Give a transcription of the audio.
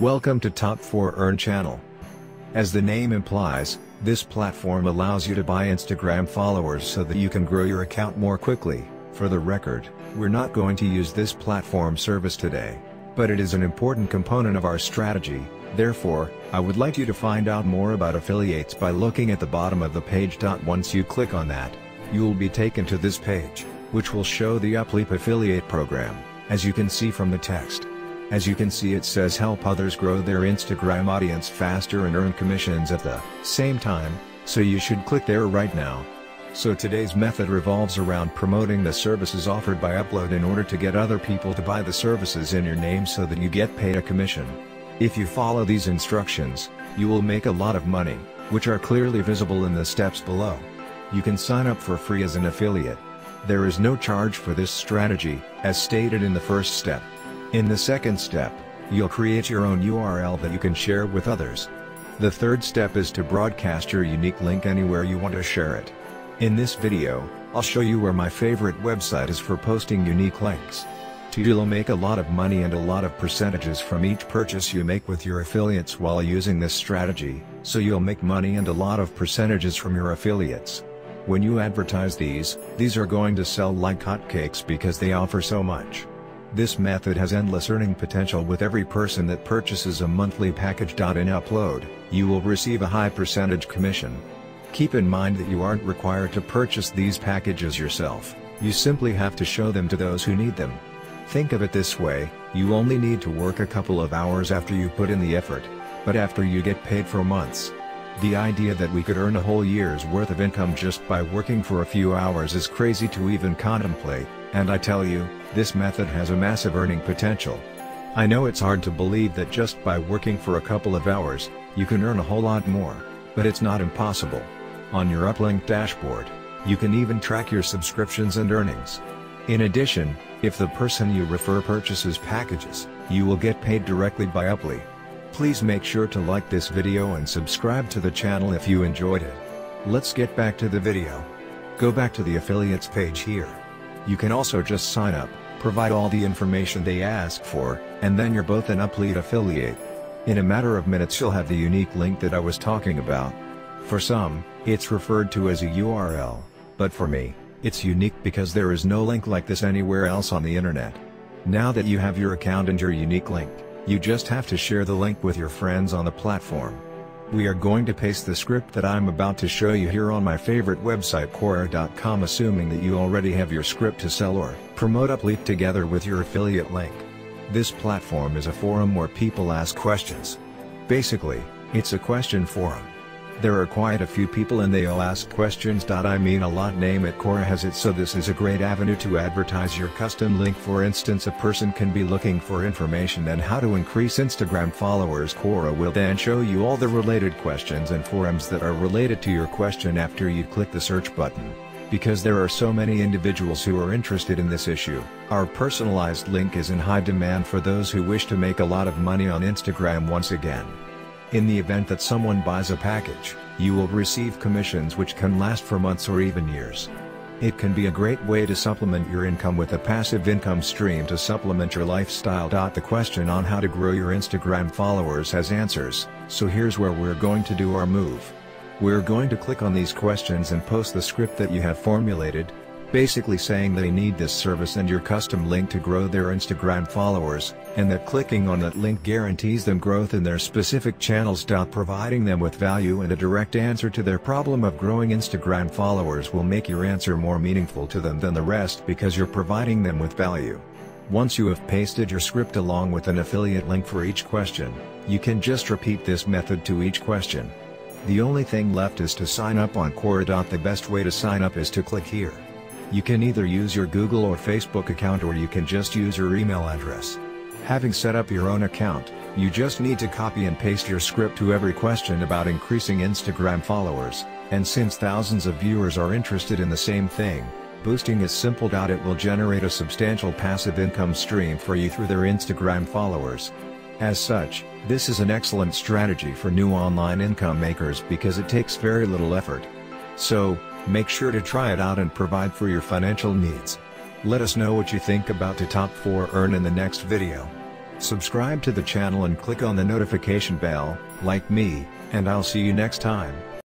Welcome to Top 4 Earn channel. As the name implies, this platform allows you to buy Instagram followers so that you can grow your account more quickly. For the record, we're not going to use this platform service today. But it is an important component of our strategy, therefore, I would like you to find out more about affiliates by looking at the bottom of the page. Once you click on that, you will be taken to this page, which will show the Upleap affiliate program, as you can see from the text. As you can see it says help others grow their Instagram audience faster and earn commissions at the same time, so you should click there right now. So today's method revolves around promoting the services offered by Upleap in order to get other people to buy the services in your name so that you get paid a commission. If you follow these instructions, you will make a lot of money, which are clearly visible in the steps below. You can sign up for free as an affiliate. There is no charge for this strategy, as stated in the first step. In the second step, you'll create your own URL that you can share with others. The third step is to broadcast your unique link anywhere you want to share it. In this video, I'll show you where my favorite website is for posting unique links. You'll make a lot of money and a lot of percentages from each purchase you make with your affiliates while using this strategy, so you'll make money and a lot of percentages from your affiliates. When you advertise these, these are going to sell like hotcakes because they offer so much. This method has endless earning potential with every person that purchases a monthly package. In Upleap, you will receive a high percentage commission. Keep in mind that you aren't required to purchase these packages yourself, you simply have to show them to those who need them. Think of it this way, you only need to work a couple of hours after you put in the effort, but after you get paid for months. The idea that we could earn a whole year's worth of income just by working for a few hours is crazy to even contemplate, and I tell you, this method has a massive earning potential. I know it's hard to believe that just by working for a couple of hours, you can earn a whole lot more, but it's not impossible. On your Upleap dashboard, you can even track your subscriptions and earnings. In addition, if the person you refer purchases packages, you will get paid directly by Upleap. Please make sure to like this video and subscribe to the channel if you enjoyed it. Let's get back to the video. Go back to the affiliates page here. You can also just sign up, provide all the information they ask for, and then you're both an Upleap affiliate. In a matter of minutes you'll have the unique link that I was talking about. For some, it's referred to as a URL, but for me, it's unique because there is no link like this anywhere else on the internet. Now that you have your account and your unique link, you just have to share the link with your friends on the platform. We are going to paste the script that I'm about to show you here on my favorite website Quora.com assuming that you already have your script to sell or promote Upleap together with your affiliate link. This platform is a forum where people ask questions. Basically, it's a question forum. There are quite a few people and they all ask questions. I mean a lot name it Quora has it so this is a great avenue to advertise your custom link for instance a person can be looking for information and how to increase Instagram followers Quora will then show you all the related questions and forums that are related to your question after you click the search button. Because there are so many individuals who are interested in this issue, our personalized link is in high demand for those who wish to make a lot of money on Instagram once again. In the event that someone buys a package, you will receive commissions which can last for months or even years. It can be a great way to supplement your income with a passive income stream to supplement your lifestyle. The question on how to grow your Instagram followers has answers, so here's where we're going to do our move. We're going to click on these questions and post the script that you have formulated, basically saying they need this service and your custom link to grow their Instagram followers, and that clicking on that link guarantees them growth in their specific channels. Providing them with value and a direct answer to their problem of growing Instagram followers will make your answer more meaningful to them than the rest because you're providing them with value. Once you have pasted your script along with an affiliate link for each question, you can just repeat this method to each question. The only thing left is to sign up on Quora. The best way to sign up is to click here. You can either use your Google or Facebook account or you can just use your email address. Having set up your own account, you just need to copy and paste your script to every question about increasing Instagram followers, and since thousands of viewers are interested in the same thing, boosting is simple. It will generate a substantial passive income stream for you through their Instagram followers. As such, this is an excellent strategy for new online income makers because it takes very little effort. So, Make sure to try it out and provide for your financial needs. Let us know what you think about the top 4 earn in the next video. Subscribe to the channel and click on the notification bell, like me, and I'll see you next time.